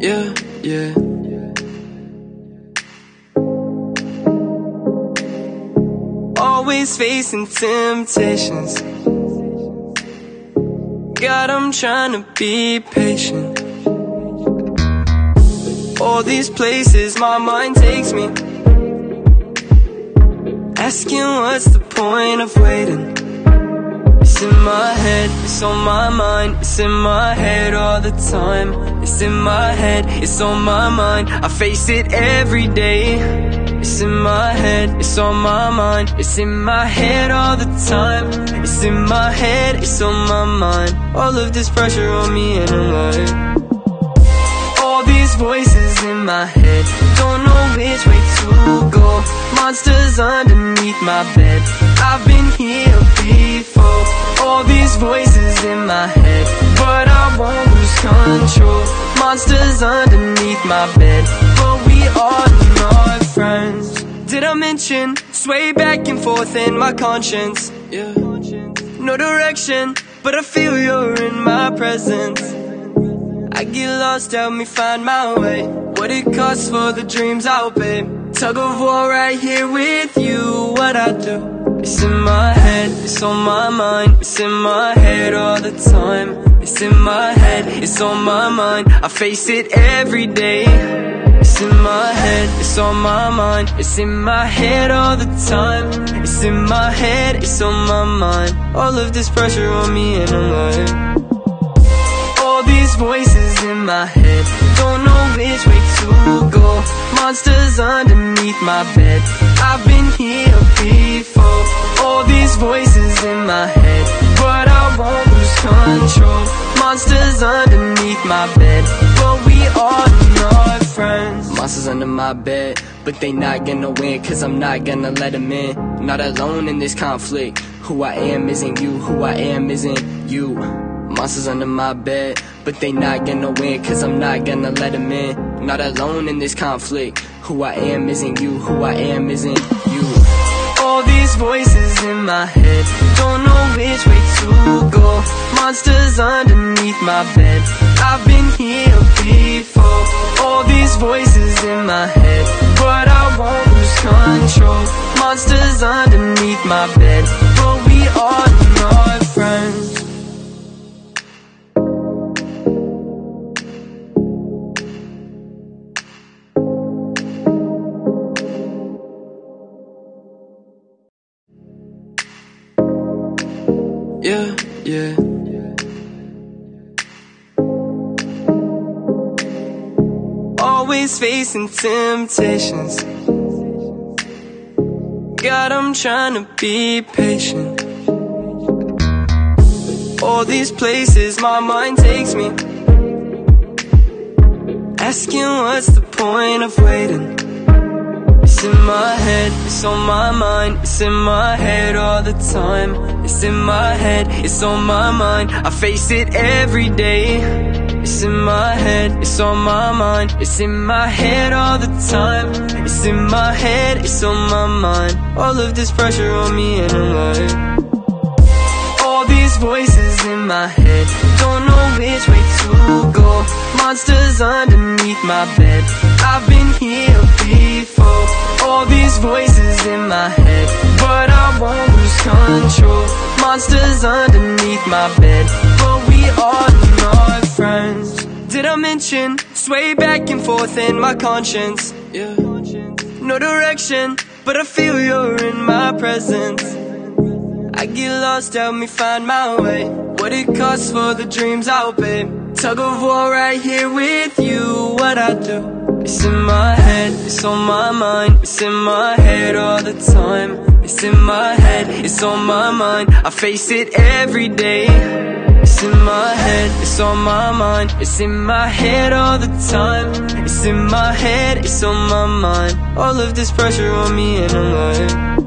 Yeah, yeah. Always facing temptations. God, I'm trying to be patient. All these places my mind takes me. Asking what's the point of waiting? It's in my head, it's on my mind, it's in my head all the time. It's in my head, it's on my mind, I face it every day. It's in my head, it's on my mind, it's in my head all the time. It's in my head, it's on my mind. All of this pressure on me and I'm like all these voices in my head Don't know which way to go Monsters underneath my bed I've been here before All these voices in my head But I won't lose control. Monsters underneath my bed But we are not friends. Did I mention Sway back and forth in my conscience? Yeah. No direction But I feel you're in my presence. I get lost, help me find my way. What it costs for the dreams I'll pay. Tug of war right here with you What I do It's in my head, it's on my mind It's in my head all the time. It's in my head, it's on my mind I face it every day. It's in my head, it's on my mind It's in my head all the time. It's in my head, it's on my mind. All of this pressure on me and I'm like all these voices in my head. Don't know which way to go. Monsters underneath my bed. I've been here before voices in my head But I won't lose control. Monsters underneath my bed But we are not friends. Monsters under my bed But they not gonna win Cause I'm not gonna let them in. Not alone in this conflict Who I am isn't you Who I am isn't you. Monsters under my bed, but they not gonna win Cause I'm not gonna let them in. Not alone in this conflict Who I am isn't you, who I am isn't these voices in my head. Don't know which way to go. Monsters underneath my bed. I've been here before. All these voices in my head. But I won't lose control. Monsters underneath my bed. But we are not Always facing temptations. God, I'm trying to be patient. All these places my mind takes me. Asking what's the point of waiting? It's in my head, it's on my mind It's in my head all the time It's in my head, it's on my mind I face it every day It's in my head, it's on my mind. It's in my head all the time. It's in my head, it's on my mind. All of this pressure on me and I'm like all these voices in my head. Don't know which way to go. Monsters underneath my bed. I've been here before. All these voices in my head. But I won't lose control. Monsters underneath my bed. But we are not friends. Did I mention Sway back and forth in my conscience? Yeah. No direction But I feel you're in my presence. I get lost, help me find my way. What it costs for the dreams I'll pay. Tug of war right here with you What I do. It's in my head, it's on my mind. It's in my head all the time. It's in my head, it's on my mind. I face it every day It's in my head, it's on my mind. It's in my head all the time. It's in my head, it's on my mind. All of this pressure on me and I'm like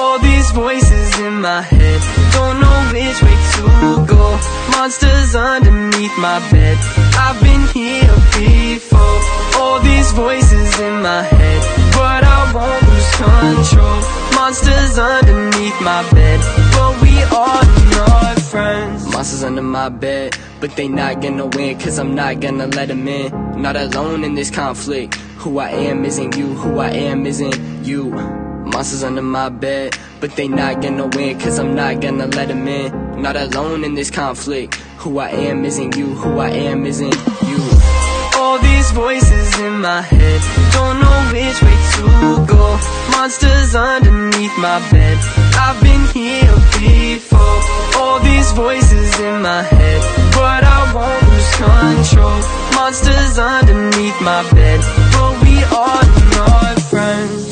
all these voices in my head. Don't know which way to go. Monsters underneath my bed. I've been here before. All these voices in my head. But I won't lose control. Monsters underneath my bed. But we are not friends Monsters under my bed but they not gonna win, cause I'm not gonna let them in. Not alone in this conflict. Who I am isn't you, who I am isn't you. Monsters under my bed, but they not gonna win, cause I'm not gonna let them in. Not alone in this conflict. Who I am isn't you, who I am isn't you. All these voices in my head, don't know which way to go. Monsters underneath my bed, I've been here before. All these voices in my head, but I won't lose control. Monsters underneath my bed, but we are not friends.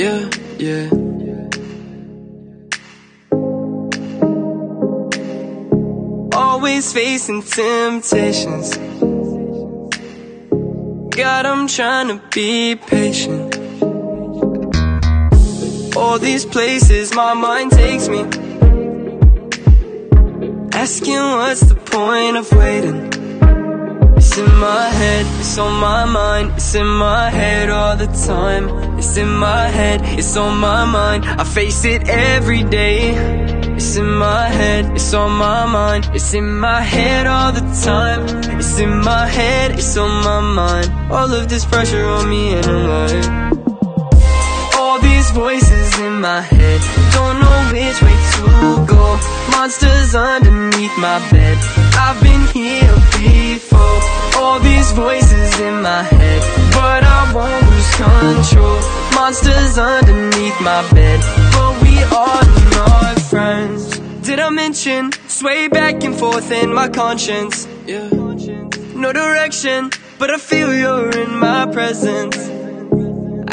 Yeah, yeah. Always facing temptations. God, I'm trying to be patient. All these places my mind takes me. Asking what's the point of waiting? It's in my head, it's on my mind, it's in my head all the time. It's in my head, it's on my mind, I face it every day. It's in my head, it's on my mind, it's in my head all the time. It's in my head, it's on my mind. All of this pressure on me and I'm like all these voices in my head Don't know which way to go Monsters underneath my bed I've been here before All these voices in my head But I won't lose control. Monsters underneath my bed But we are not friends. Did I mention Sway back and forth in my conscience? Yeah. No direction But I feel you're in my presence.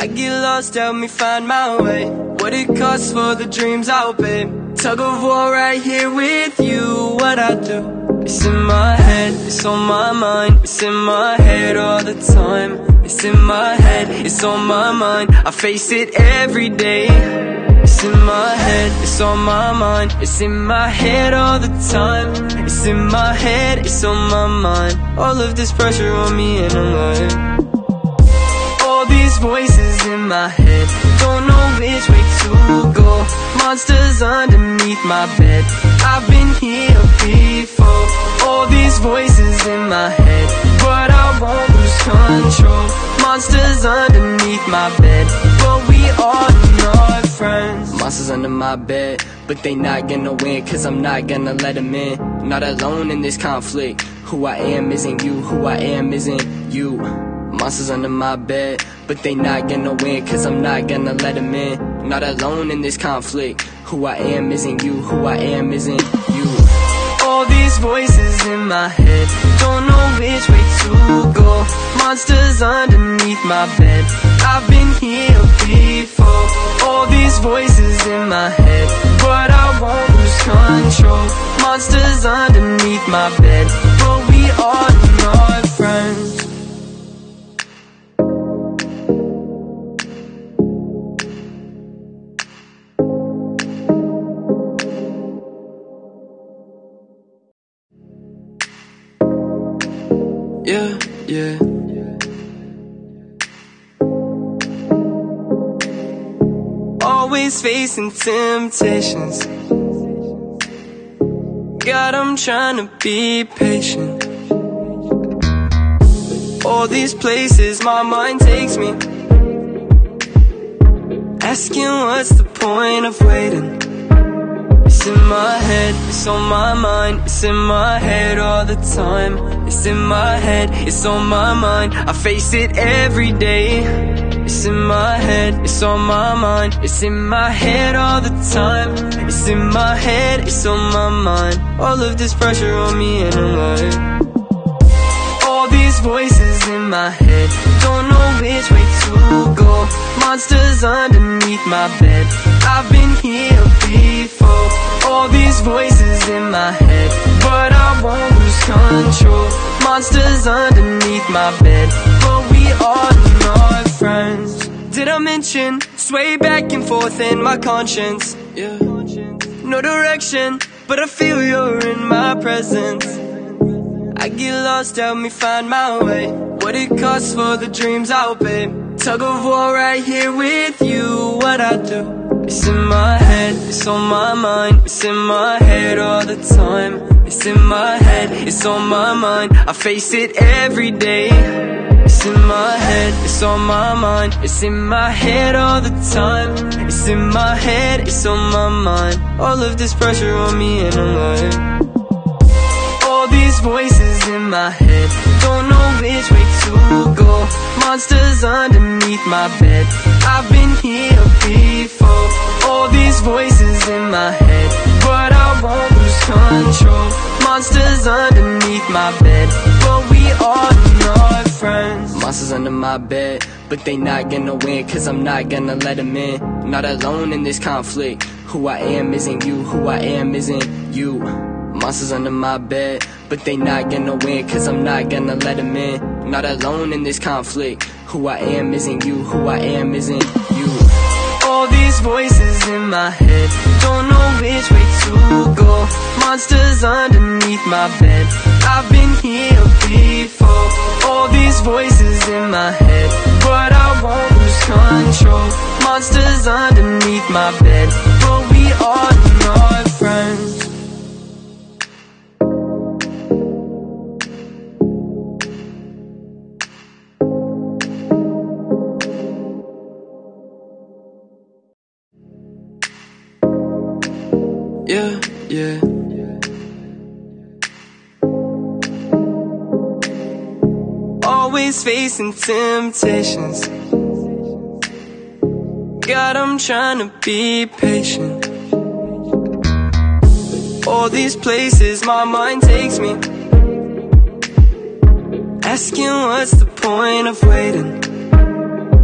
I get lost, help me find my way. What it costs for the dreams I'll pay. Tug of war right here with you What I do It's in my head, it's on my mind It's in my head all the time. It's in my head, it's on my mind I face it every day. It's in my head, it's on my mind It's in my head all the time. It's in my head, it's on my mind. All of this pressure on me and I'm like all these voices in my head. Don't know which way to go. Monsters underneath my bed. I've been here voices in my head. But I won't lose control. Monsters underneath my bed. But we are not friends. Monsters under my bed But they not gonna win Cause I'm not gonna let them in. Not alone in this conflict. Who I am isn't you Who I am isn't you. Monsters under my bed, but they not gonna win, cause I'm not gonna let them in. Not alone in this conflict. Who I am isn't you, who I am isn't you. All these voices in my head, don't know which way to go. Monsters underneath my bed, I've been here before. All these voices in my head, but I won't lose control. Monsters underneath my bed, but we are not friends. Yeah, yeah. Always facing temptations. God, I'm trying to be patient. All these places my mind takes me. Asking what's the point of waiting? It's in my head, it's on my mind, it's in my head all the time. It's in my head, it's on my mind, I face it every day. It's in my head, it's on my mind, it's in my head all the time. It's in my head, it's on my mind. All of this pressure on me and I'm like these voices in my head. Don't know which way to go. Monsters underneath my bed. I've been here before. All these voices in my head. But I won't lose control. Monsters underneath my bed. But we are not friends. Did I mention? Sway back and forth in my conscience. Yeah. No direction. But I feel you're in my presence Get lost, help me find my way. What it costs for the dreams I'll pay. Tug of war right here with you. What I do? It's in my head, it's on my mind. It's in my head all the time. It's in my head, it's on my mind. I face it every day. It's in my head, it's on my mind. It's in my head all the time. It's in my head, it's on my mind. All of this pressure on me, and I'm like these voices in my head. Don't know which way to go. Monsters underneath my bed. I've been here before. All these voices in my head. But I won't lose control. Monsters underneath my bed. But we are not friends. Monsters under my bed But they not gonna win Cause I'm not gonna let them in. Not alone in this conflict. Who I am isn't you Who I am isn't you Monsters under my bed, but they not gonna win Cause I'm not gonna let them in. Not alone in this conflict. Who I am isn't you, who I am isn't you. All these voices in my head Don't know which way to go. Monsters underneath my bed I've been here before. All these voices in my head But I won't lose control. Monsters underneath my bed But we are not friends facing temptations. God, I'm trying to be patient. All these places my mind takes me. Asking what's the point of waiting?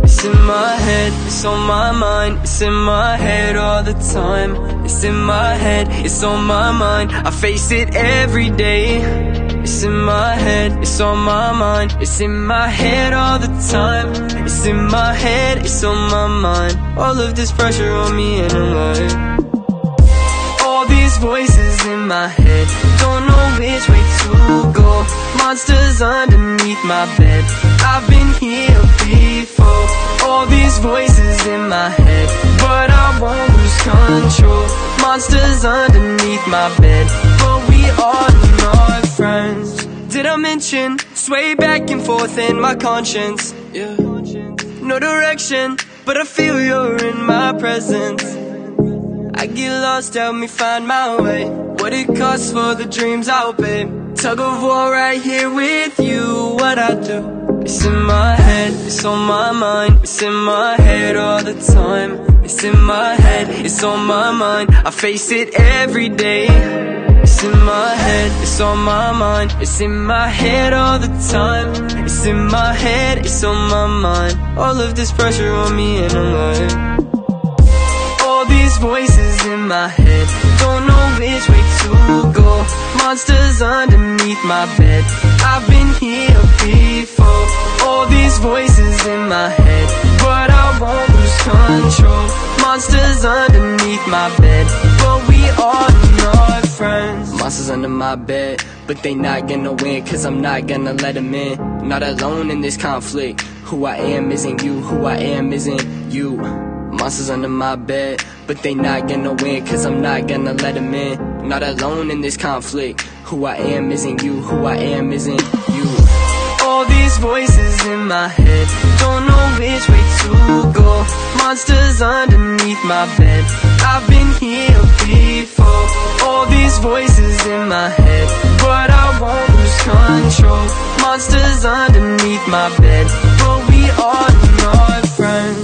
It's in my head, it's on my mind, it's in my head all the time. It's in my head, it's on my mind, I face it every day. It's in my head, it's on my mind, it's in my head all the time. It's in my head, it's on my mind. All of this pressure on me and I'm like all these voices in my head. Don't know which way to go. Monsters underneath my bed. I've been here before. All these voices in my head. But I won't lose control. Monsters underneath my bed are not friends. Did I mention Sway back and forth in my conscience? Yeah. No direction But I feel you're in my presence. I get lost, help me find my way. What it costs for the dreams I'll pay Tug of war right here with you What I do. It's in my head, it's on my mind. It's in my head all the time. It's in my head, it's on my mind. I face it every day It's in my head, it's on my mind. It's in my head all the time. It's in my head, it's on my mind. All of this pressure on me and I'm like all these voices in my head. Don't know which way to go. Monsters underneath my bed. I've been here before. All these voices in my head. But I won't lose control Monsters underneath my bed. But we are not friends. Monsters under my bed But they not gonna win Cause I'm not gonna let them in. Not alone in this conflict. Who I am isn't you Who I am isn't you. Monsters under my bed, but they not gonna win Cause I'm not gonna let them in. Not alone in this conflict. Who I am isn't you, who I am isn't you All these voices in my head. Don't know which way to go. Monsters underneath my bed. I've been here before. All these voices in my head. But I won't lose control. Monsters underneath my bed. But we are not friends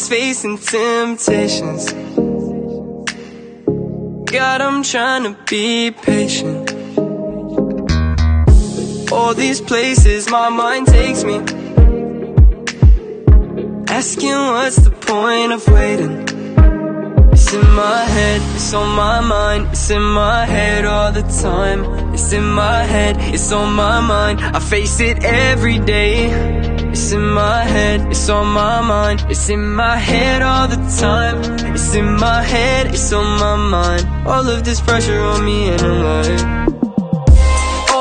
Always facing temptations. God, I'm trying to be patient. All these places my mind takes me. Asking what's the point of waiting? It's in my head, it's on my mind It's in my head all the time It's in my head, it's on my mind I face it every day It's in my head, it's on my mind. It's in my head all the time. It's in my head, it's on my mind. All of this pressure on me and I'm like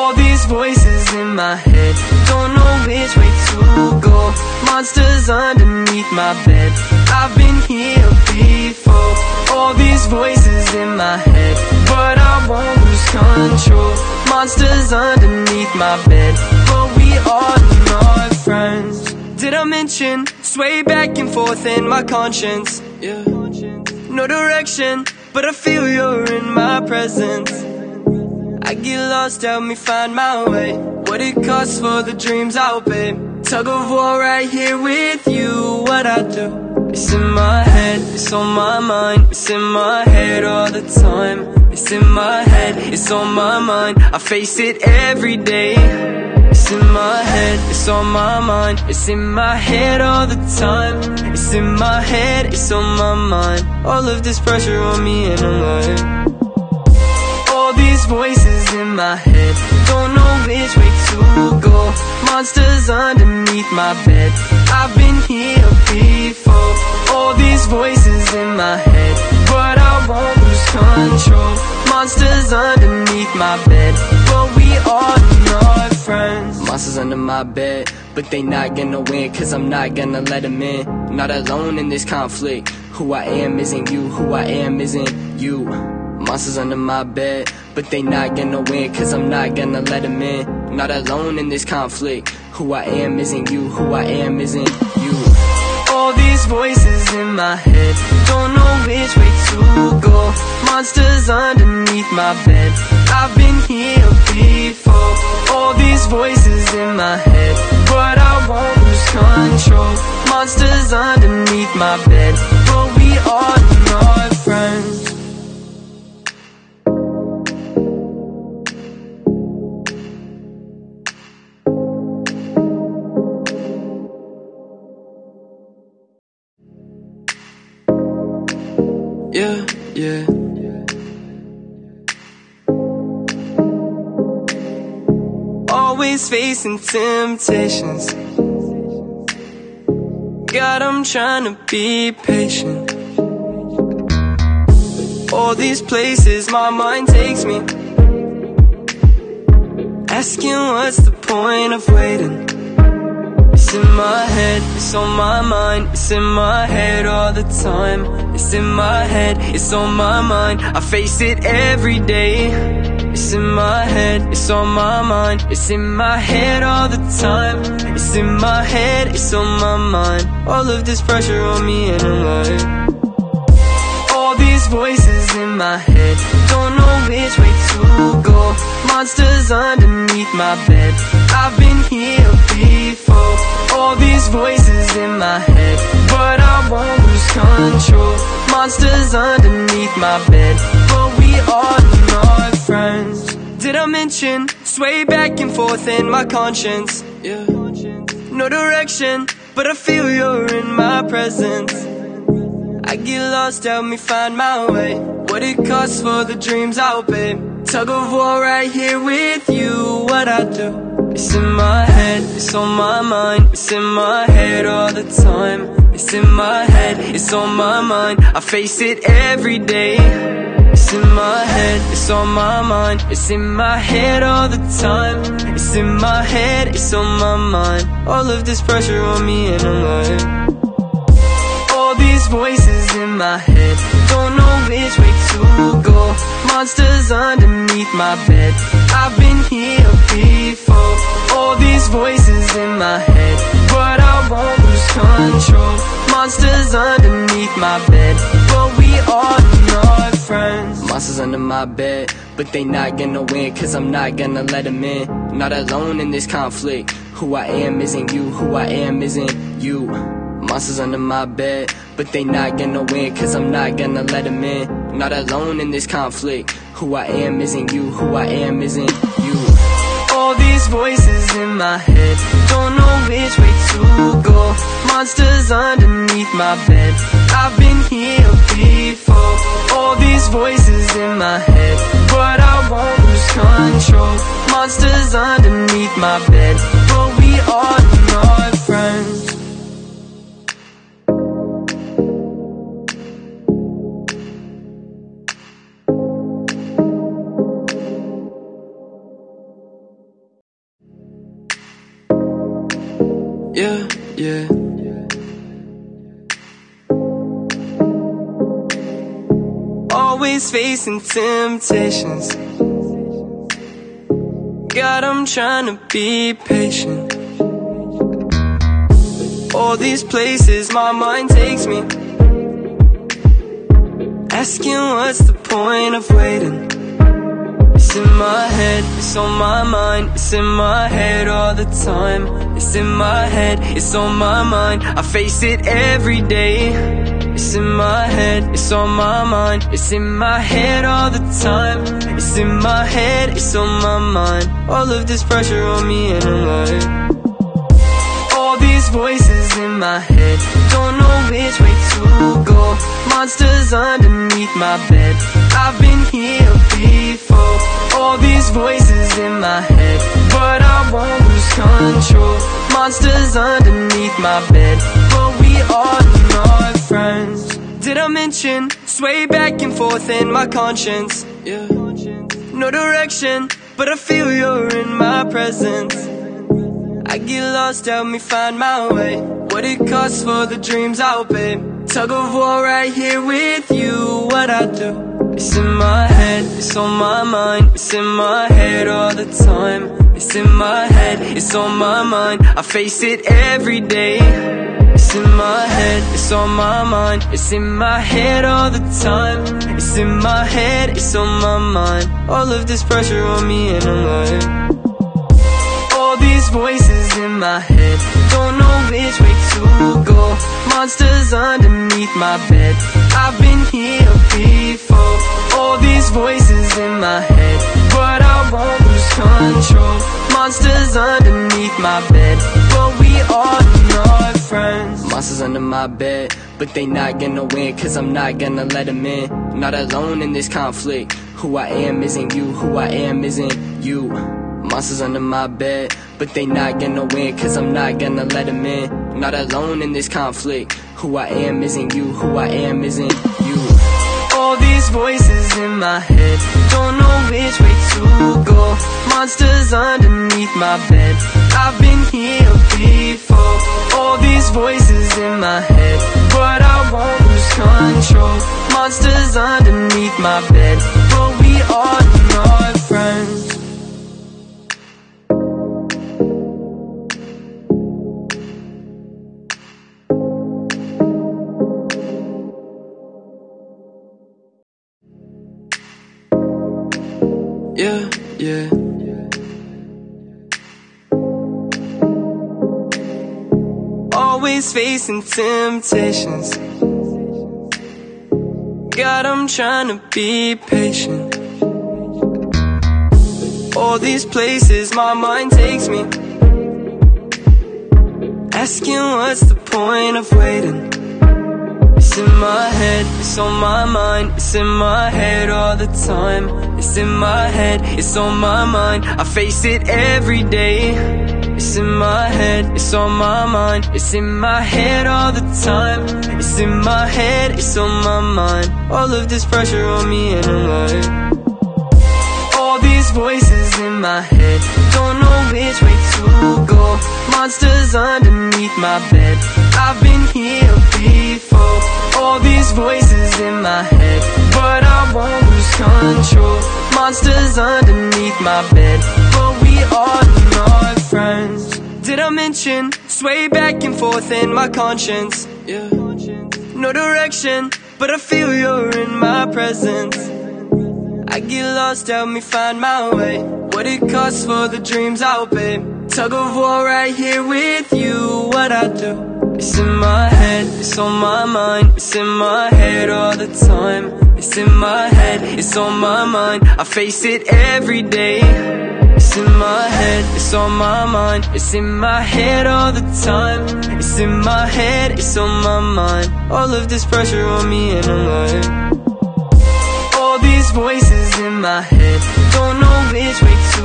all these voices in my head. Don't know which way to go. Monsters underneath my bed. I've been here before. All these voices in my head. But I won't lose control. Monsters underneath my bed. But we are not friends. Did I mention Sway back and forth in my conscience? Yeah. No direction But I feel you're in my presence. I get lost, help me find my way. What it costs for the dreams I'll pay. Tug of war right here with you What I do. It's in my head, it's on my mind. It's in my head all the time. It's in my head, it's on my mind. I face it every day It's in my head, it's on my mind It's in my head all the time. It's in my head, it's on my mind. All of this pressure on me and I'm like all these voices in my head. Don't know which way to go. Monsters underneath my bed. I've been here before. All these voices in my head. But I won't lose control. Monsters underneath my bed. But we are not friends. Monsters under my bed But they not gonna win Cause I'm not gonna let them in. Not alone in this conflict. Who I am isn't you Who I am isn't you. Monsters under my bed, but they not gonna win Cause I'm not gonna let them in. Not alone in this conflict. Who I am isn't you, who I am isn't you. All these voices in my head Don't know which way to go. Monsters underneath my bed. I've been here before All these voices in my head. But I won't lose control. Monsters underneath my bed facing temptations. God, I'm trying to be patient. All these places my mind takes me. Asking what's the point of waiting? It's in my head, it's on my mind It's in my head all the time It's in my head, it's on my mind I face it every day It's in my head, it's on my mind. It's in my head all the time. It's in my head, it's on my mind. All of this pressure on me and I'm like all these voices in my head. Don't know which way to go. Monsters underneath my bed. I've been here before. All these voices in my head. But I won't lose control. Monsters underneath my bed Are friends. Did I mention Sway back and forth in my conscience? Yeah. No direction But I feel you're in my presence. I get lost, help me find my way. What it costs for the dreams I'll pay. Tug of war right here with you What I do. It's in my head, it's on my mind. It's in my head all the time. It's in my head, it's on my mind. I face it every day It's in my head, it's on my mind. It's in my head all the time. It's in my head, it's on my mind. All of this pressure on me and I'm like all these voices in my head. Don't know which way to go. Monsters underneath my bed. I've been here before. All these voices in my head. But I won't lose control. Monsters underneath my bed Are not friends. Monsters under my bed But they not gonna win Cause I'm not gonna let them in. Not alone in this conflict. Who I am isn't you Who I am isn't you. Monsters under my bed, but they not gonna win Cause I'm not gonna let them in. Not alone in this conflict. Who I am isn't you, who I am isn't you. All these voices in my head Don't know which way to go. Monsters underneath my bed. I've here before All these voices in my head. But I won't lose control. Monsters underneath my bed. But we are not friends. Yeah, yeah Always facing temptations. God, I'm trying to be patient. All these places my mind takes me. Asking what's the point of waiting? It's in my head, it's on my mind It's in my head all the time. It's in my head, it's on my mind. I face it every day It's in my head, it's on my mind. It's in my head all the time. It's in my head, it's on my mind. All of this pressure on me and I'm like All these voices in my head. Don't know which way to go. Monsters underneath my bed. I've been here before. All these voices in my head. But I won't lose control. Monsters underneath my bed Are not friends. Did I mention Sway back and forth in my conscience? Yeah. No direction But I feel you're in my presence. I get lost, help me find my way. What it costs for the dreams I'll pay Tug of war right here with you, what I do It's in my head, it's on my mind It's in my head all the time. It's in my head, it's on my mind I face it every day. It's in my head, it's on my mind It's in my head all the time. It's in my head, it's on my mind. All of this pressure on me and I'm like these voices in my head. Don't know which way to go. Monsters underneath my bed. I've been here before. All these voices in my head. But I won't lose control. Monsters underneath my bed. But we are not friends. Monsters under my bed But they not gonna win Cause I'm not gonna let them in. Not alone in this conflict. Who I am isn't you Who I am isn't you Monsters under my bed, but they not gonna win Cause I'm not gonna let them in. Not alone in this conflict. Who I am isn't you, who I am isn't you. All these voices in my head Don't know which way to go. Monsters underneath my bed I've been here before. All these voices in my head But I won't lose control. Monsters underneath my bed Facing temptations. God, I'm trying to be patient. All these places my mind takes me. Asking what's the point of waiting? It's in my head, it's on my mind It's in my head all the time It's in my head, it's on my mind I face it every day It's in my head, it's on my mind. It's in my head all the time. It's in my head, it's on my mind. All of this pressure on me and I'm like All these voices in my head. Don't know which way to go. Monsters underneath my bed. I've been here before. All these voices in my head. But I won't lose control. Monsters underneath my bed. But we are not friends. Did I mention Sway back and forth in my conscience? Yeah. No direction But I feel you're in my presence. I get lost, help me find my way. What it costs for the dreams I'll pay Tug of war right here with you, what I do. It's in my head, it's on my mind. It's in my head all the time. It's in my head, it's on my mind. I face it every day in my head, it's on my mind. It's in my head all the time. It's in my head, it's on my mind. All of this pressure on me and I'm like All these voices in my head. Don't know which way to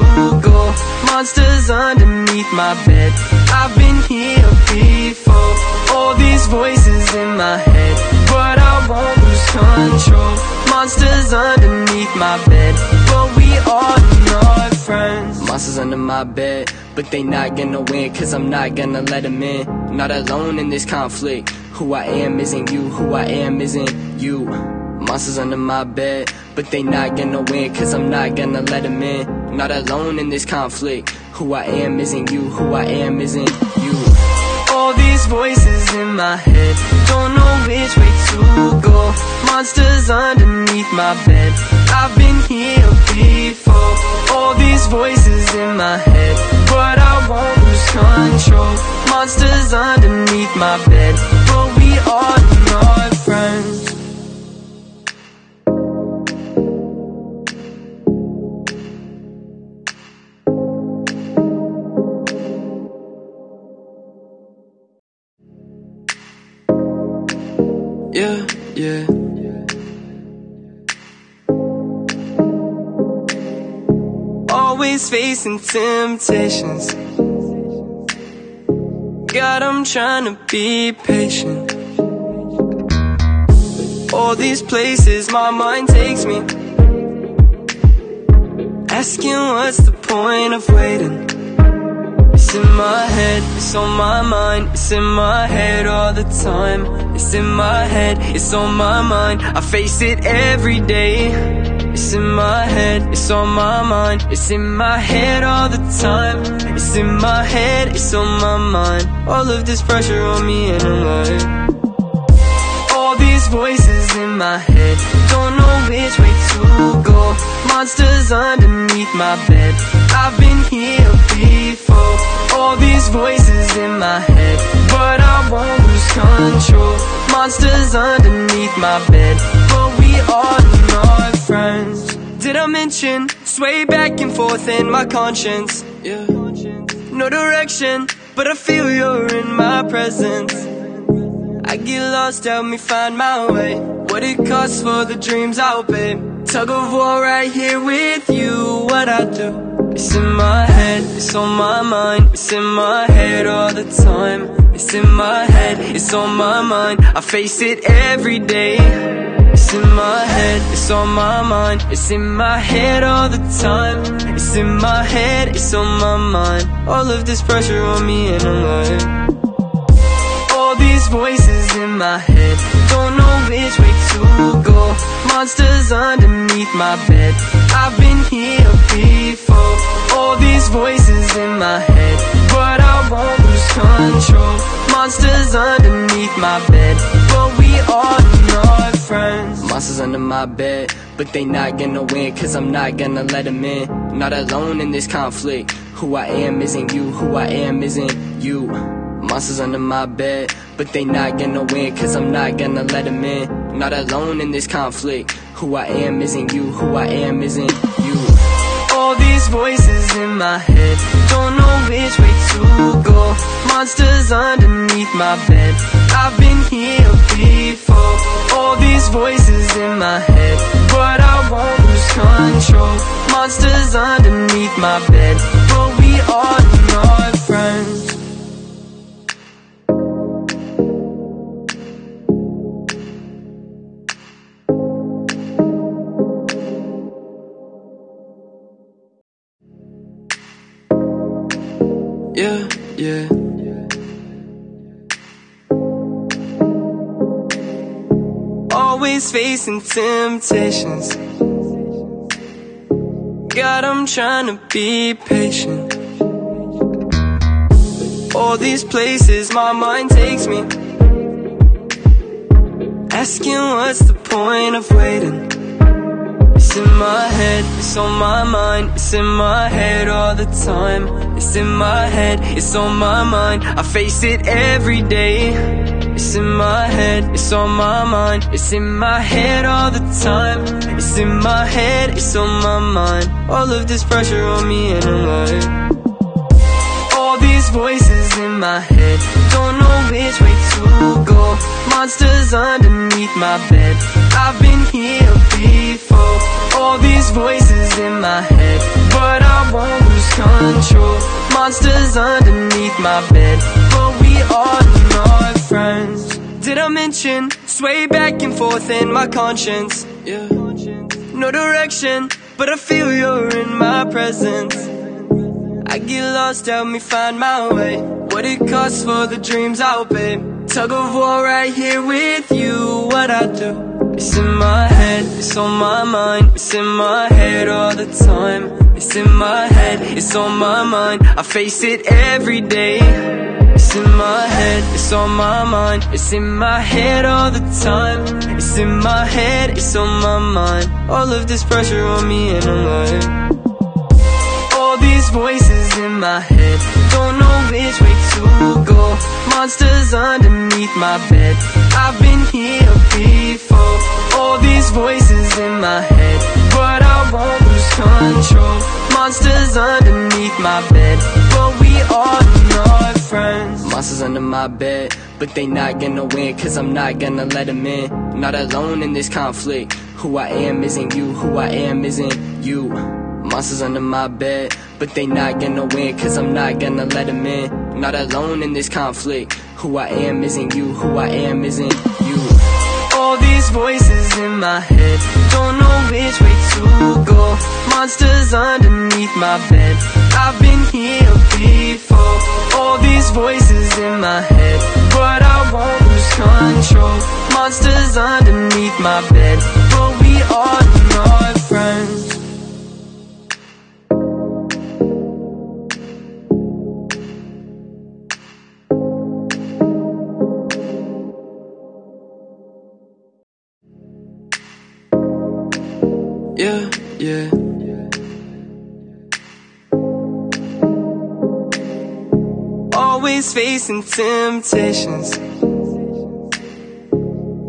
go. Monsters underneath my bed. I've been here before. All these voices in my head. But I won't lose control. Monsters underneath my bed. But we are not friends. Monsters under my bed But they not gonna win Cause I'm not gonna let them in. Not alone in this conflict. Who I am isn't you Who I am isn't you. Monsters under my bed, but they not gonna win Cause I'm not gonna let them in. Not alone in this conflict. Who I am isn't you, who I am isn't you. All these voices in my head Don't know which way to go. Monsters underneath my bed. I've been here before All these voices in my head. But I won't lose control. Monsters underneath my bed. But we are not friends Always facing temptations. God, I'm trying to be patient. All these places my mind takes me. Asking what's the point of waiting? It's in my head, it's on my mind, it's in my head all the time. It's in my head, it's on my mind, I face it every day. It's in my head, it's on my mind, it's in my head all the time. It's in my head, it's on my mind. All of this pressure on me and I'm like all these voices in my head. Don't know which way to go. Monsters underneath my bed. I've been here before. All these voices in my head. But I won't lose control. Monsters underneath my bed. But we are not friends. Did I mention Sway back and forth in my conscience? Yeah. No direction But I feel you're in my presence. I get lost, help me find my way. What it costs for the dreams I'll pay. Tug of war right here with you, what I do. It's in my head, it's on my mind. It's in my head all the time. It's in my head, it's on my mind. I face it every day It's in my head, it's on my mind. It's in my head all the time. It's in my head, it's on my mind. All of this pressure on me and I'm like all these voices in my head. Don't know which way to go. Monsters underneath my bed. I've been here before. All these voices in my head. But I won't lose control. Monsters underneath my bed. But are not friends. Monsters under my bed But they not gonna win Cause I'm not gonna let them in. Not alone in this conflict. Who I am isn't you Who I am isn't you. Monsters under my bed, but they not gonna win Cause I'm not gonna let them in. Not alone in this conflict. Who I am isn't you, who I am isn't you. All these voices in my head. Don't know which way to go Monsters underneath my bed. I've been here before. All these voices in my head. But I won't lose control. Monsters underneath my bed. But we are not friends. Yeah, yeah. Always facing temptations. God, I'm trying to be patient. All these places my mind takes me. Asking what's the point of waiting? It's in my head, it's on my mind, it's in my head all the time. It's in my head, it's on my mind, I face it every day. It's in my head, it's on my mind, it's in my head all the time. It's in my head, it's on my mind. All of this pressure on me and I'm like, all these voices in my head. Don't know which way to go. Monsters underneath my bed. I've been here before. All these voices in my head. But I won't lose control. Monsters underneath my bed. But we are not friends. Did I mention Sway back and forth in my conscience? Yeah. No direction But I feel you're in my presence. I get lost, help me find my way. What it costs for the dreams I'll pay Tug of war right here with you What I do. It's in my head, it's on my mind. It's in my head all the time. It's in my head, it's on my mind. I face it every day It's in my head, it's on my mind. It's in my head all the time. It's in my head, it's on my mind. All of this pressure on me and I'm like all these voices in my head. Don't know which way to go. Monsters underneath my bed. I've been here before. All these voices in my head. But I won't lose control Monsters underneath my bed. But we are not friends. Monsters under my bed But they not gonna win Cause I'm not gonna let them in. Not alone in this conflict. Who I am isn't you Who I am isn't you. Monsters under my bed, but they not gonna win Cause I'm not gonna let them in. Not alone in this conflict. Who I am isn't you, who I am isn't you All these voices in my head. Don't know which way to go. Monsters underneath my bed. I've been here before. All these voices in my head. But I won't lose control. Monsters underneath my bed. But we are not friends Yeah. Always facing temptations.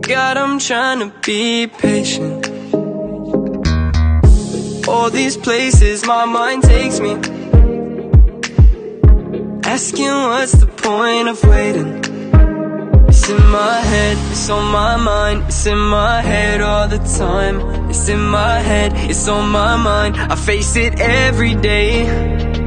God, I'm trying to be patient. All these places my mind takes me. Asking what's the point of waiting? It's in my head, it's on my mind It's in my head all the time. It's in my head, it's on my mind. I face it every day.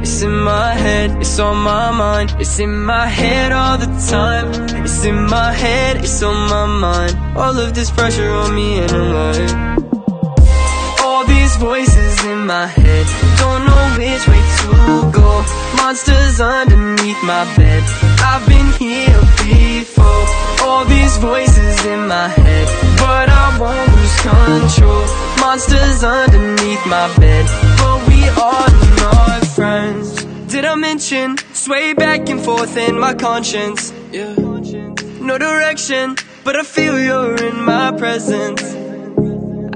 It's in my head, it's on my mind. It's in my head all the time. It's in my head, it's on my mind. All of this pressure on me and I'm like All these voices in my head. Don't know which way to go. Monsters underneath my bed. I've been here before All these voices in my head But I won't lose control. Monsters underneath my bed But we are not friends. Did I mention Sway back and forth in my conscience? Yeah. No direction But I feel you're in my presence.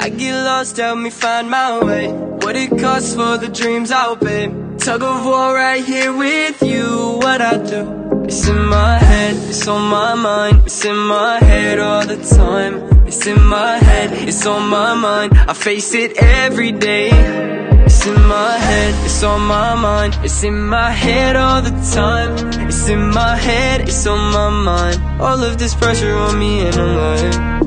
I get lost, help me find my way. What it costs for the dreams I'll pay. Tug of war right here with you What I do It's in my head, it's on my mind It's in my head all the time. It's in my head, it's on my mind I face it every day. It's in my head, it's on my mind It's in my head all the time. It's in my head, it's on my mind. All of this pressure on me and I'm like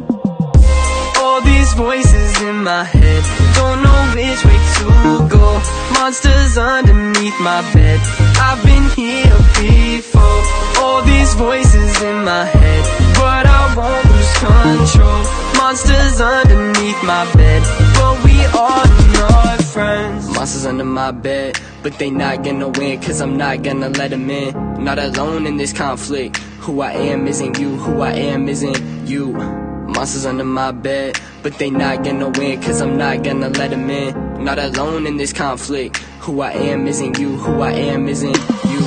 all these voices in my head Don't know which way to go. Monsters underneath my bed. I've been here before. All these voices in my head. But I won't lose control. Monsters underneath my bed. But we are not friends. Monsters under my bed But they not gonna win Cause I'm not gonna let them in. Not alone in this conflict. Who I am isn't you Who I am isn't you Monsters under my bed, but they not gonna win Cause I'm not gonna let them in. Not alone in this conflict. Who I am isn't you, who I am isn't you.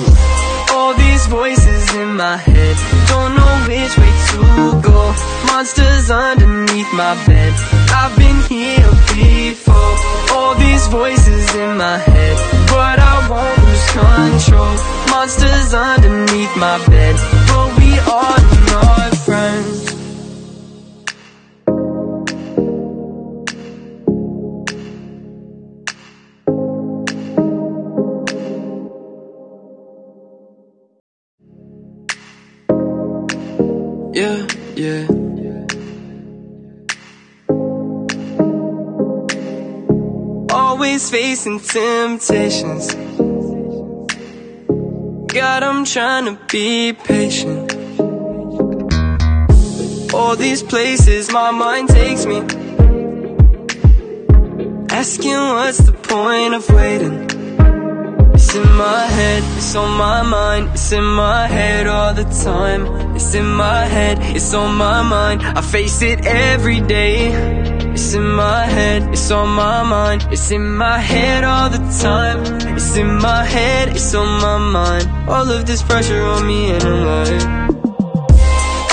All these voices in my head Don't know which way to go. Monsters underneath my bed. I've been here before. All these voices in my head But I won't lose control. Monsters underneath my bed But we are not friends Facing temptations. God, I'm trying to be patient. All these places my mind takes me. Asking what's the point of waiting? It's in my head, it's on my mind, it's in my head all the time. It's in my head, it's on my mind, I face it every day. It's in my head, it's on my mind, it's in my head all the time. It's in my head, it's on my mind. All of this pressure on me and I'm like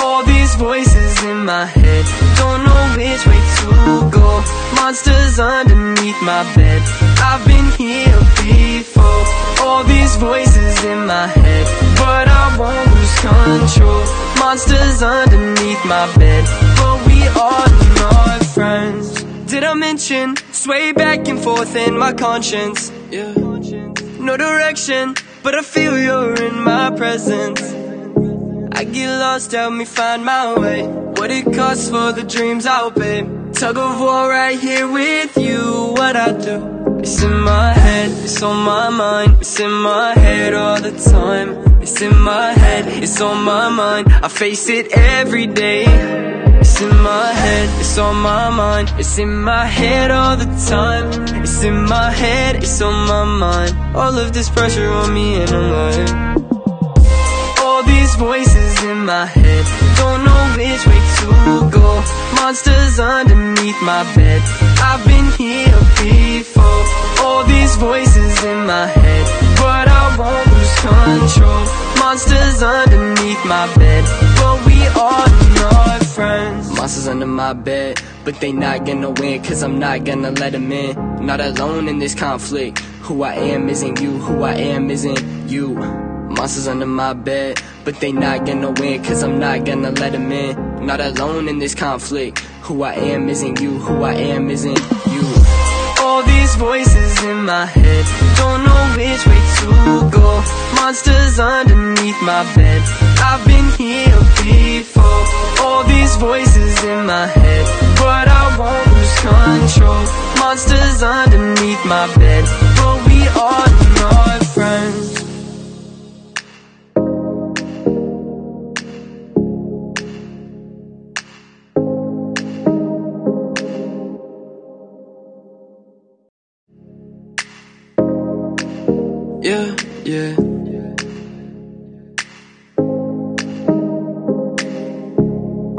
all these voices in my head. Don't know which way to go. Monsters underneath my bed. I've been here before. All these voices in my head. But I won't lose control. Monsters underneath my bed. But we all not friends. Did I mention Sway back and forth in my conscience? Yeah. No direction But I feel you're in my presence. I get lost, help me find my way. What it costs for the dreams I'll pay. Tug of war right here with you What I do. It's in my head, it's on my mind. It's in my head all the time. It's in my head, it's on my mind. I face it every day It's in my head, it's on my mind. It's in my head all the time. It's in my head, it's on my mind. All of this pressure on me and I'm like all these voices in my head. Don't know which way to go. Monsters underneath my bed. I've been here before. All these voices in my head. But I won't lose control. Monsters underneath my bed. But we are not friends. Monsters under my bed But they not gonna win Cause I'm not gonna let them in. Not alone in this conflict. Who I am isn't you Who I am isn't you. Monsters under my bed, but they not gonna win Cause I'm not gonna let them in. Not alone in this conflict. Who I am isn't you, who I am isn't you All these voices in my head. Don't know which way to go. Monsters underneath my bed. I've been here before. All these voices in my head. But I won't lose control. Monsters underneath my bed. But we are not friends Yeah, yeah.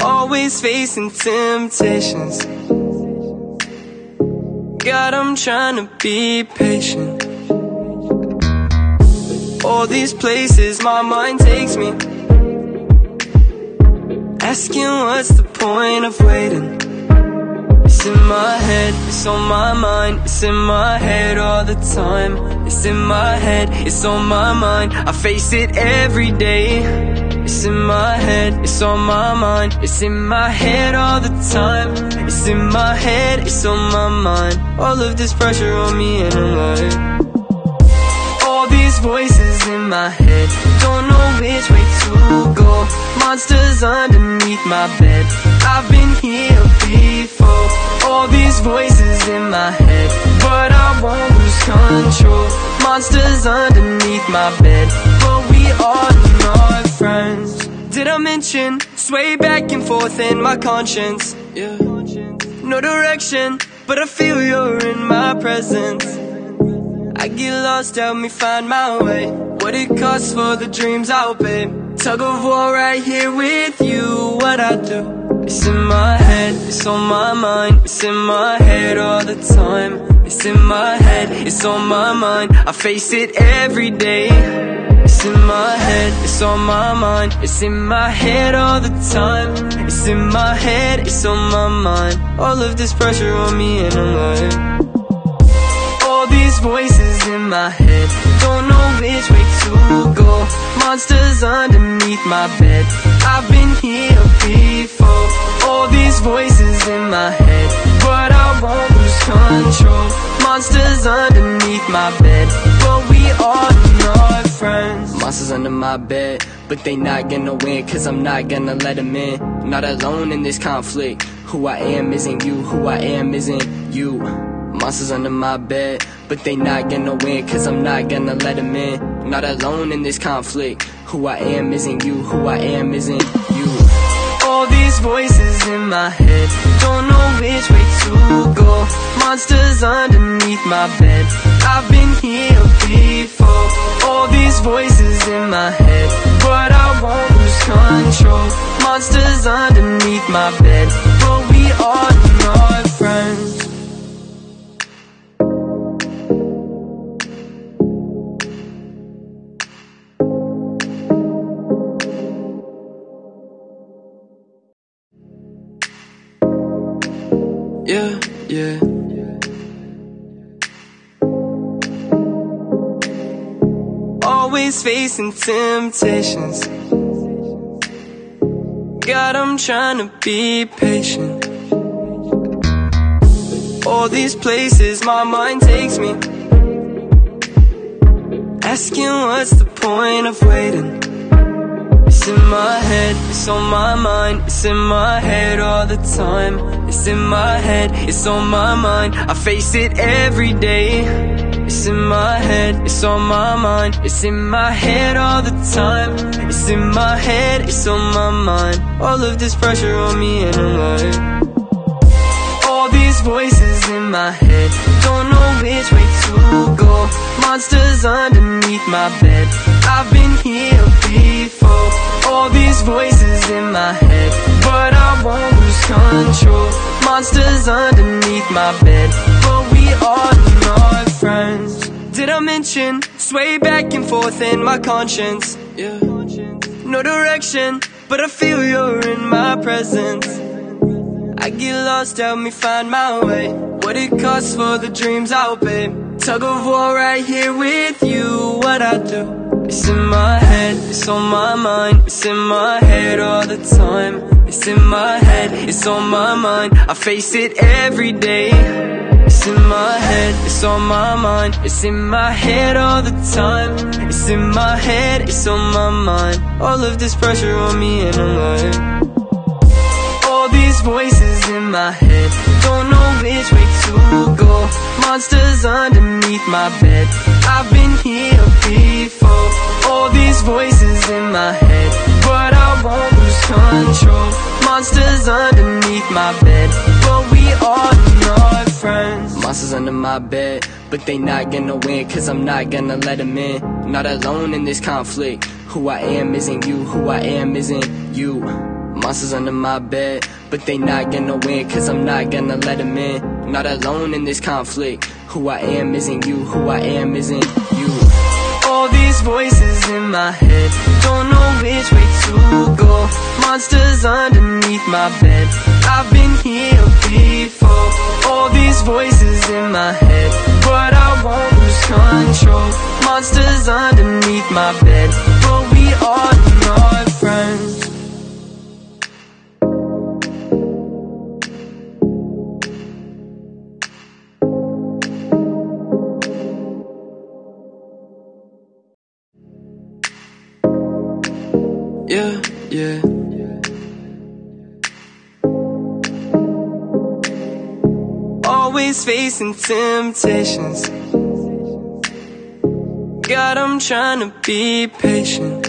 Always facing temptations. God, I'm trying to be patient. All these places my mind takes me. Asking what's the point of waiting? It's in my head, it's on my mind, it's in my head all the time. It's in my head, it's on my mind, I face it every day. It's in my head, it's on my mind, it's in my head all the time. It's in my head, it's on my mind. All of this pressure on me and I'm like all these voices in my head. Don't know which way to go. Monsters underneath my bed. I've been here before. All these voices in my head But I won't lose control. Monsters underneath my bed But we are not friends. Did I mention Sway back and forth in my conscience? Yeah. No direction But I feel you're in my presence. I get lost, help me find my way. What it costs for the dreams I'll pay Tug of war right here with you. What I do It's in my head, it's on my mind It's in my head all the time. It's in my head, it's on my mind. I face it every day. It's in my head, it's on my mind. It's in my head all the time. It's in my head, it's on my mind. All of this pressure on me and I'm like these voices in my head. Don't know which way to go. Monsters underneath my bed. I've been here before. All these voices in my head. But I won't lose control. Monsters underneath my bed. But we are not friends. Monsters under my bed But they not gonna win Cause I'm not gonna let them in. Not alone in this conflict. Who I am isn't you Who I am isn't you Monsters under my bed, but they not gonna win, cause I'm not gonna let them in. Not alone in this conflict. Who I am isn't you, who I am isn't you. All these voices in my head, don't know which way to go. Monsters underneath my bed, I've been here before. All these voices in my head, but I won't lose control. Monsters underneath my bed, but we are not Facing temptations. God, I'm trying to be patient. All these places my mind takes me. Asking what's the point of waiting? It's in my head, it's on my mind, it's in my head all the time. It's in my head, it's on my mind, I face it every day. It's in my head, it's on my mind, it's in my head all the time. It's in my head, it's on my mind. All of this pressure on me and I'm like all these voices in my head. Don't know which way to go. Monsters underneath my bed. I've been here before. All these voices in my head. But I won't lose control. Monsters underneath my bed. But we are not friends. Did I mention Sway back and forth in my conscience? Yeah. No direction But I feel you're in my presence. I get lost, help me find my way. What it costs for the dreams I'll pay. Tug of war right here with you, what I do. It's in my head, it's on my mind. It's in my head all the time. It's in my head, it's on my mind. I face it every day in my head, it's on my mind. It's in my head all the time. It's in my head, it's on my mind. All of this pressure on me and I'm like all these voices in my head. Don't know which way to go. Monsters underneath my bed. I've been here before. All these voices in my head. But I won't lose control. Monsters underneath my bed. But we are not friends Monsters under my bed But they not gonna win Cause I'm not gonna let them in Not alone in this conflict Who I am isn't you Who I am isn't you Monsters under my bed, but they not gonna win, cause I'm not gonna let them in. Not alone in this conflict. Who I am isn't you, who I am isn't you. All these voices in my head, don't know which way to go. Monsters underneath my bed, I've been here before. All these voices in my head, but I won't lose control. Monsters underneath my bed, but we are not friends. Yeah, yeah. Always facing temptations. God, I'm trying to be patient.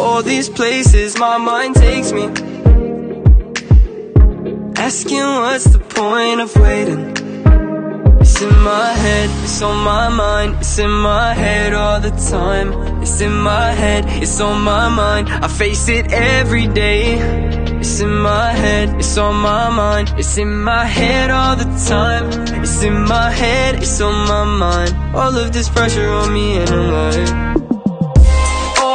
All these places my mind takes me. Asking what's the point of waiting? It's in my head, it's on my mind, it's in my head all the time. It's in my head, it's on my mind, I face it every day. It's in my head, it's on my mind, it's in my head all the time. It's in my head, it's on my mind. All of this pressure on me and I'm like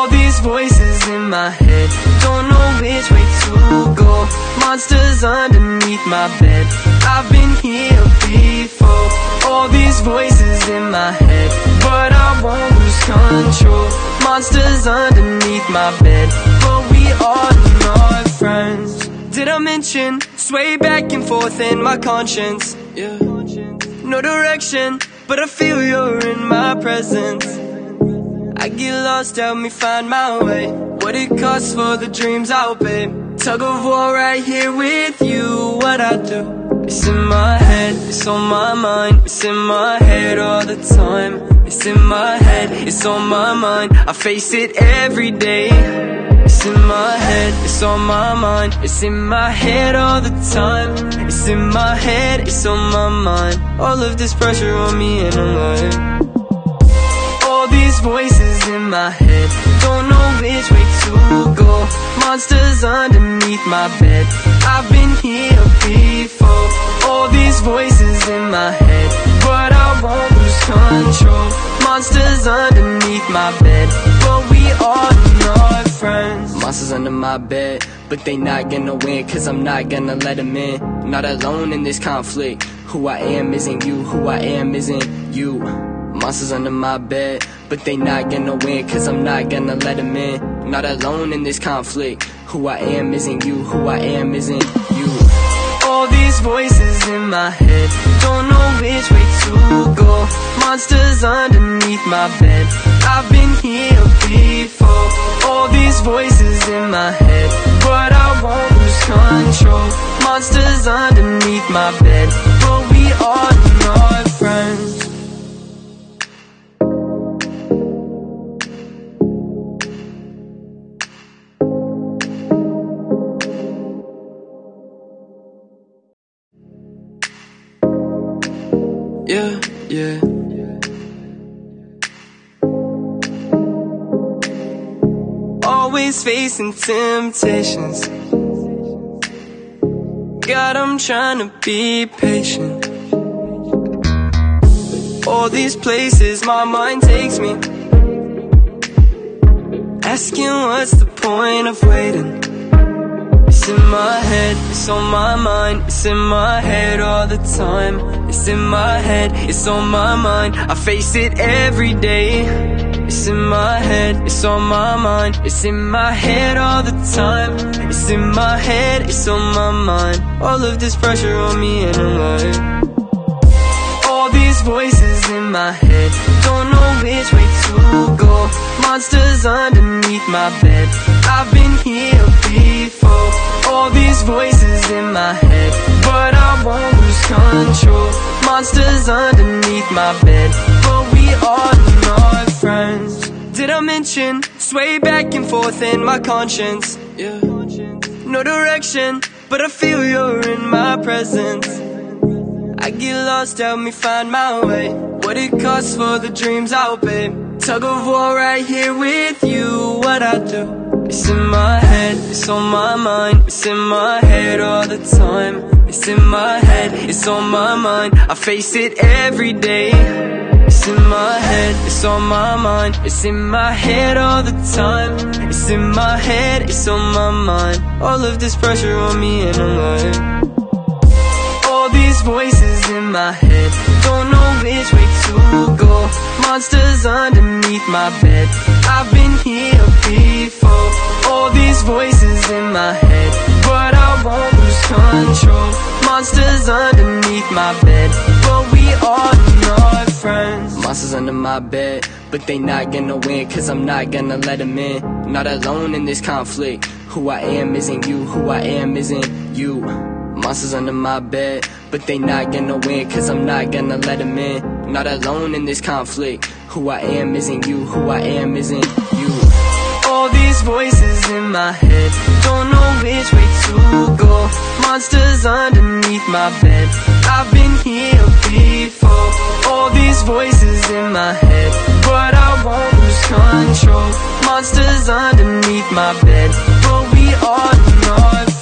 all these voices in my head. Don't know which way to go. Monsters underneath my bed. I've been here before. All these voices in my head. But I won't lose control. Monsters underneath my bed. But we are not friends. Did I mention Sway back and forth in my conscience? Yeah. No direction But I feel you're in my presence. I get lost, help me find my way. What it costs for the dreams I'll pay. Tug of war right here with you, what I do. It's in my head, it's on my mind. It's in my head all the time. It's in my head, it's on my mind. I face it every day It's in my head, it's on my mind. It's in my head all the time. It's in my head, it's on my mind. All of this pressure on me and I'm like all these voices in my head. Don't know which way to go. Monsters underneath my bed. I've been here before. All these voices in my head. But I won't lose control. Monsters underneath my bed. But we are not friends. Monsters under my bed But they not gonna win Cause I'm not gonna let them in. Not alone in this conflict. Who I am isn't you Who I am isn't you. Monsters under my bed, but they not gonna win Cause I'm not gonna let them in. Not alone in this conflict. Who I am isn't you, who I am isn't you. All these voices in my head Don't know which way to go. Monsters underneath my bed. I've been here before All these voices in my head. But I won't lose control. Monsters underneath my bed. But we are not friends. Yeah, yeah. Always facing temptations. God, I'm trying to be patient. All these places my mind takes me. Asking what's the point of waiting? It's in my head, it's on my mind It's in my head all the time It's in my head, it's on my mind I face it every day It's in my head, it's on my mind. It's in my head all the time. It's in my head, it's on my mind. All of this pressure on me and I'm like all these voices in my head. Don't know which way to go. Monsters underneath my bed. I've been here before. All these voices in my head. But I won't lose control. Monsters underneath my bed. But we are not friends. Did I mention Sway back and forth in my conscience? Yeah. No direction But I feel you're in my presence. I get lost, help me find my way. What it costs for the dreams I'll pay Tug of war right here with you What I do. It's in my head, it's on my mind. It's in my head all the time. It's in my head, it's on my mind. I face it every day It's in my head, it's on my mind. It's in my head all the time. It's in my head, it's on my mind. All of this pressure on me and I'm like all these voices in my head. Don't know which way to go. Monsters underneath my bed. I've been here before. All these voices in my head. But I won't lose control. Monsters underneath my bed. But friends. Monsters under my bed But they not gonna win Cause I'm not gonna let them in. Not alone in this conflict. Who I am isn't you Who I am isn't you. Monsters under my bed, but they not gonna win Cause I'm not gonna let them in. Not alone in this conflict. Who I am isn't you, who I am isn't you All these voices in my head. Don't know which way to go. Monsters underneath my bed. I've been here before. All these voices in my head. But I won't lose control. Monsters underneath my bed. But we are not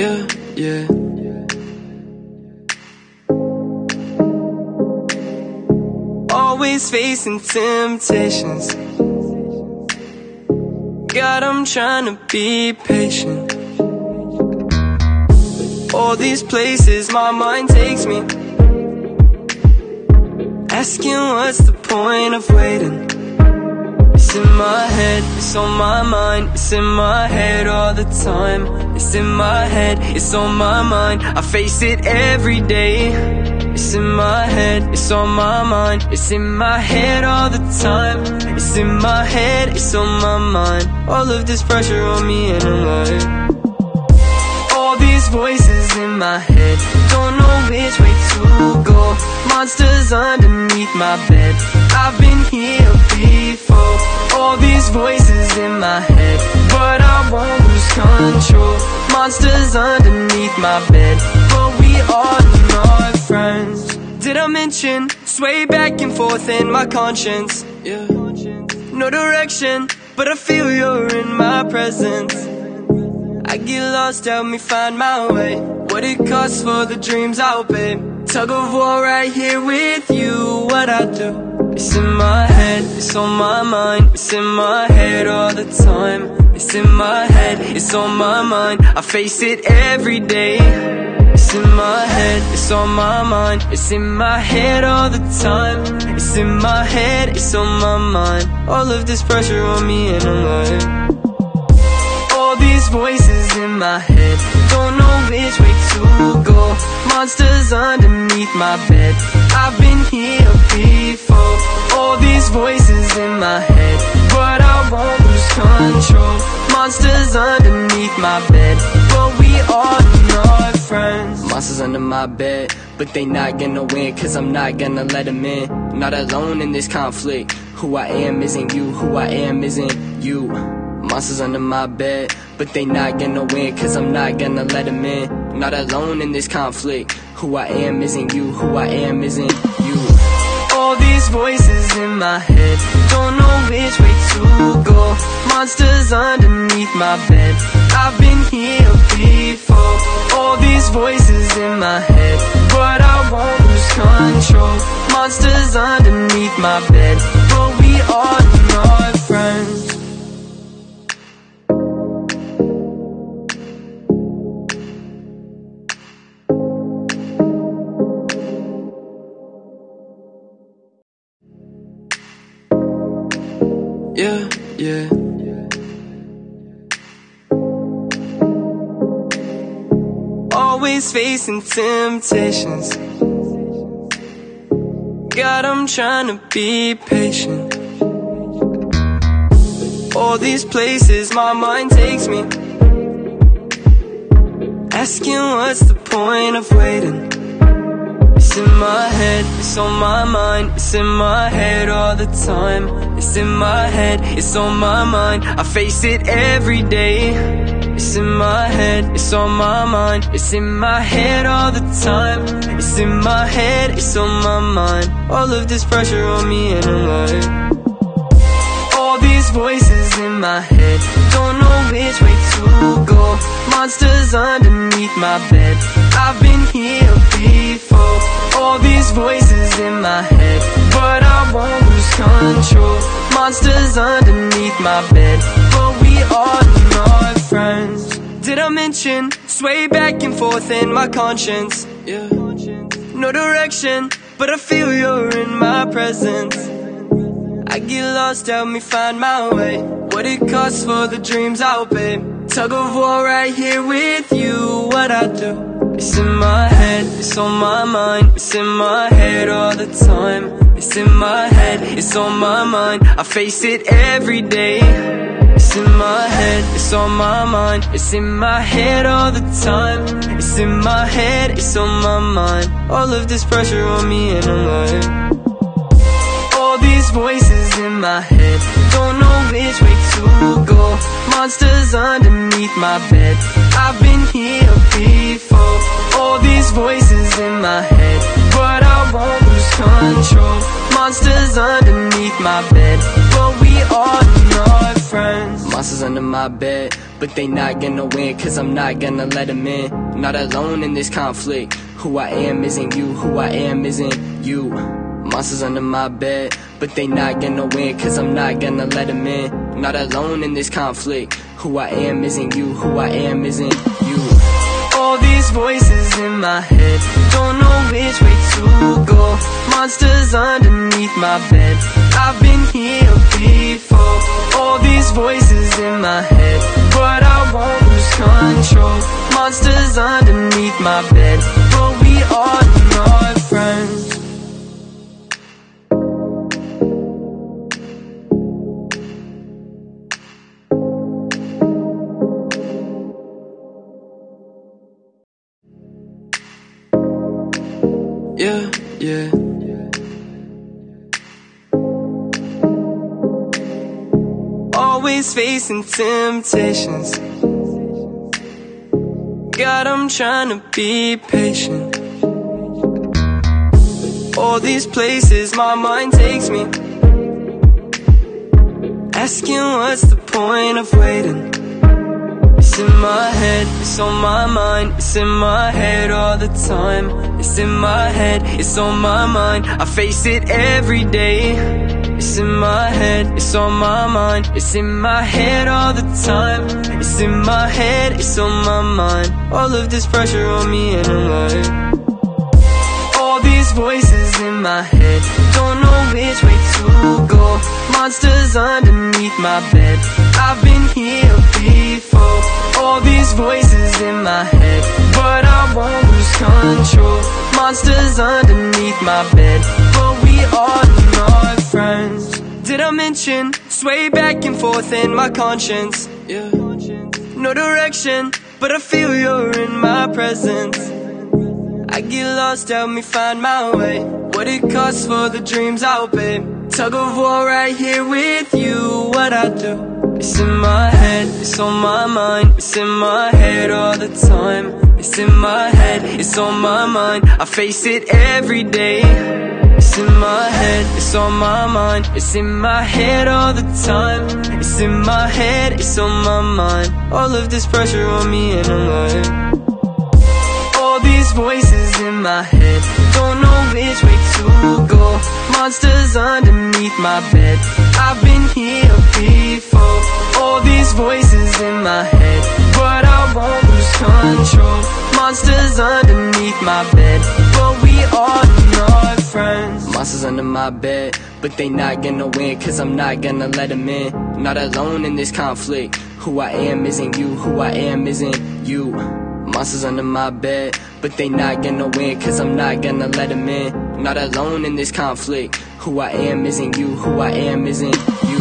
Yeah, yeah. Always facing temptations. God, I'm trying to be patient. All these places my mind takes me. Asking what's the point of waiting? It's in my head, it's on my mind It's in my head all the time. It's in my head, it's on my mind. I face it every day. It's in my head, it's on my mind. It's in my head all the time. It's in my head, it's on my mind. All of this pressure on me and I'm like all these voices in my head. Don't know which way to go. Monsters underneath my bed. I've been here before All these voices in my head But I won't lose control. Monsters underneath my bed But we are not friends. Did I mention Sway back and forth in my conscience? Yeah. No direction But I feel you're in my presence. I get lost, help me find my way. What it costs for the dreams I'll pay. Tug of war right here with you, what I do It's in my head, it's on my mind It's in my head all the time. It's in my head, it's on my mind I face it every day. It's in my head, it's on my mind It's in my head all the time. It's in my head, it's on my mind. All of this pressure on me and I'm like all these voices in my head. Don't know which way Monsters underneath my bed. I've been here before. All these voices in my head. But I won't lose control. Monsters underneath my bed. But we are not friends. Monsters under my bed But they not gonna win Cause I'm not gonna let them in. Not alone in this conflict. Who I am isn't you Who I am isn't you. Monsters under my bed, but they not gonna win Cause I'm not gonna let them in Not alone in this conflict. Who I am isn't you, who I am isn't you. All these voices in my head. Don't know which way to go. Monsters underneath my bed. I've been here before. All these voices in my head. But I won't lose control. Monsters underneath my bed. But we are Yeah. Always facing temptations. God, I'm trying to be patient. All these places my mind takes me. Asking what's the point of waiting? It's in my head, it's on my mind It's in my head all the time. It's in my head, it's on my mind. I face it every day. It's in my head, it's on my mind. It's in my head all the time. It's in my head, it's on my mind. All of this pressure on me and I'm like all these voices in my head. Don't know which way to go. Monsters underneath my bed. I've been here before All these voices in my head But I won't lose control. Monsters underneath my bed But we are not friends. Did I mention Sway back and forth in my conscience? Yeah. No direction But I feel you're in my presence. I get lost, help me find my way. What it costs for the dreams I'll pay Tug of war right here with you, what I do It's in my head, it's on my mind It's in my head all the time. It's in my head, it's on my mind I face it every day. It's in my head, it's on my mind It's in my head all the time. It's in my head, it's on my mind. All of this pressure on me and I'm like all these voices in my head. Don't know which way to go. Monsters underneath my bed. I've been here before All these voices in my head. But I won't lose control. Monsters underneath my bed. But we are not friends. Monsters under my bed But they not gonna win Cause I'm not gonna let them in. Not alone in this conflict. Who I am isn't you Who I am isn't you. Monsters under my bed, but they not gonna win Cause I'm not gonna let them in. Not alone in this conflict. Who I am isn't you, who I am isn't you All these voices in my head. Don't know which way to go. Monsters underneath my bed. I've been here before. All these voices in my head. But I won't lose control. Monsters underneath my bed. But we are not friends Yeah, yeah. Always facing temptations. God, I'm trying to be patient. All these places my mind takes me. Asking what's the point of waiting? It's in my head, it's on my mind It's in my head all the time It's in my head, it's on my mind. I face it every day. It's in my head, it's on my mind. It's in my head all the time. It's in my head, it's on my mind. All of this pressure on me and I'm like All these voices in my head. Don't know which way to go. Monsters underneath my bed. I've been here before All these voices in my head But I won't lose control. Monsters underneath my bed But we are not friends. Did I mention Sway back and forth in my conscience? Yeah. No direction But I feel you're in my presence. I get lost, help me find my way. What it costs for the dreams I'll pay Tug of war right here with you What I do It's in my head, it's on my mind It's in my head all the time. It's in my head, it's on my mind I face it every day. It's in my head, it's on my mind It's in my head all the time. It's in my head, it's on my mind. All of this pressure on me and I'm like all these voices in my head. Don't know which way to go. Monsters underneath my bed. I've been here before. All these voices in my head But I won't lose control. Monsters underneath my bed But we are not friends. Monsters under my bed But they not gonna win Cause I'm not gonna let them in. Not alone in this conflict. Who I am isn't you Who I am isn't you. Monsters under my bed, but they not gonna win Cause I'm not gonna let them in Not alone in this conflict. Who I am isn't you, who I am isn't you.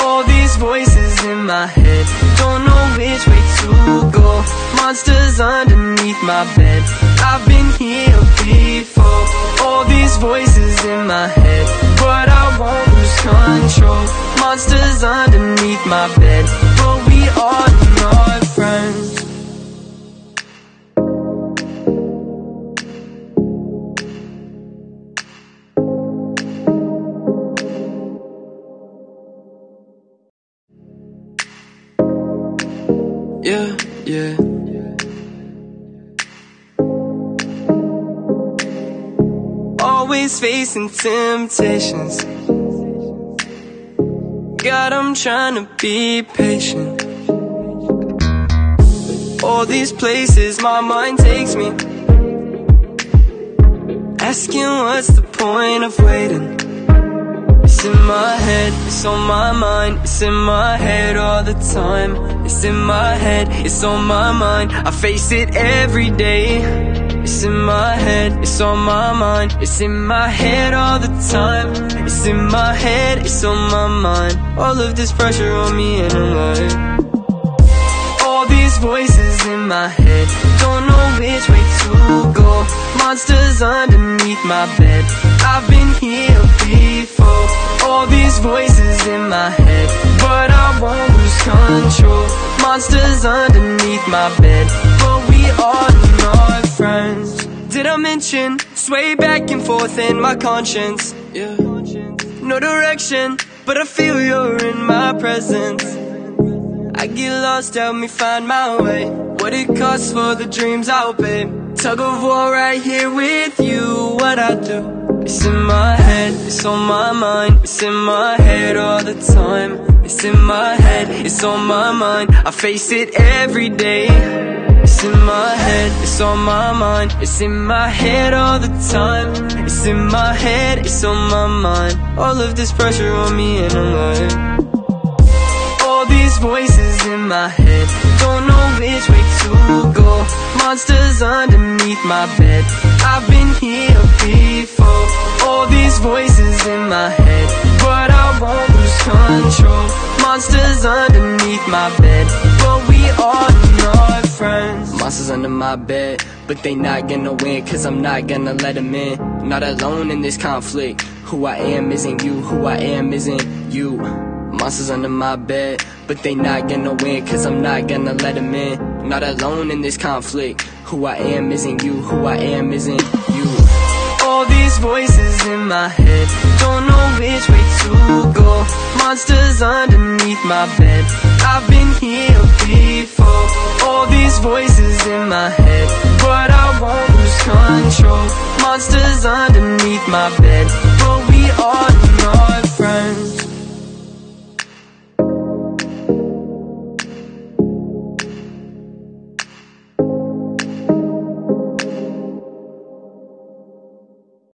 All these voices in my head Don't know which way to go. Monsters underneath my bed. I've been here before. All these voices in my head But I won't lose control. Monsters underneath my bed But we are not Yeah, yeah. Always facing temptations. God, I'm trying to be patient. All these places my mind takes me. Asking what's the point of waiting? It's in my head, it's on my mind It's in my head all the time. It's in my head, it's on my mind. I face it every day. It's in my head, it's on my mind. It's in my head all the time. It's in my head, it's on my mind. All of this pressure on me and I'm like all these voices in my head. Don't know which way to go. Monsters underneath my bed. I've been here before All these voices in my head But I won't lose control. Monsters underneath my bed But we are not friends. Did I mention Sway back and forth in my conscience? Yeah. No direction But I feel you're in my presence. I get lost, help me find my way. What it costs for the dreams I'll pay Tug of war right here with you What I do It's in my head, it's on my mind It's in my head all the time. It's in my head, it's on my mind I face it every day. It's in my head, it's on my mind It's in my head all the time. It's in my head, it's on my mind. All of this pressure on me and I'm like All these voices in my head. Don't know which way to go. Monsters underneath my bed. I've been here before. All these voices in my head. But I won't lose control. Monsters underneath my bed. But we are not friends. Monsters under my bed But they not gonna win Cause I'm not gonna let them in. Not alone in this conflict. Who I am isn't you Who I am isn't you Monsters under my bed, but they not gonna win, cause I'm not gonna let them in. Not alone in this conflict. Who I am isn't you, who I am isn't you. All these voices in my head, don't know which way to go. Monsters underneath my bed, I've been here before. All these voices in my head, but I won't lose control. Monsters underneath my bed,